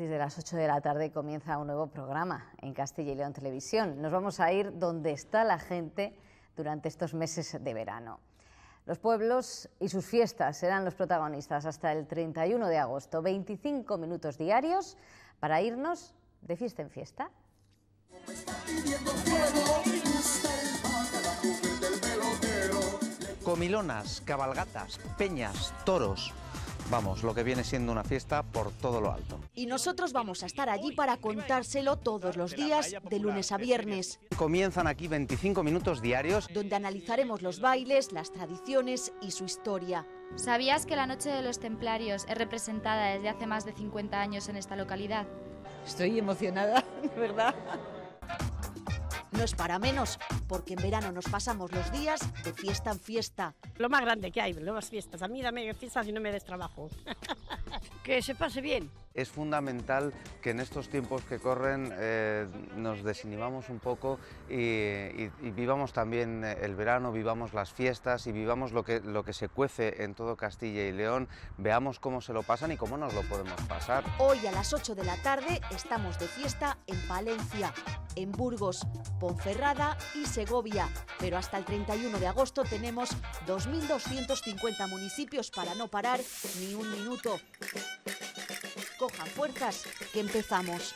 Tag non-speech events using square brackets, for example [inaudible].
Desde las 8 de la tarde comienza un nuevo programa en Castilla y León Televisión. Nos vamos a ir donde está la gente durante estos meses de verano. Los pueblos y sus fiestas serán los protagonistas hasta el 31 de agosto. 25 minutos diarios para irnos de fiesta en fiesta. Comilonas, cabalgatas, peñas, toros. Vamos, lo que viene siendo una fiesta por todo lo alto. Y nosotros vamos a estar allí para contárselo todos los días, de lunes a viernes. Comienzan aquí 25 minutos diarios. Donde analizaremos los bailes, las tradiciones y su historia. ¿Sabías que la Noche de los Templarios es representada desde hace más de 50 años en esta localidad? Estoy emocionada, [laughs] ¿verdad? No es para menos, porque en verano nos pasamos los días de fiesta en fiesta. Lo más grande que hay, nuevas fiestas. A mí dame fiestas y no me des trabajo. [laughs] que se pase bien. Es fundamental que en estos tiempos que corren eh, nos desinhibamos un poco y, y, y, vivamos también el verano, vivamos las fiestas y vivamos lo que, lo que se cuece en todo Castilla y León, veamos cómo se lo pasan y cómo nos lo podemos pasar. Hoy a las 8 de la tarde estamos de fiesta en Palencia, en Burgos, Ponferrada y Segovia, pero hasta el 31 de agosto tenemos 2.250 municipios para no parar ni un minuto. Cojan fuerzas, que empezamos.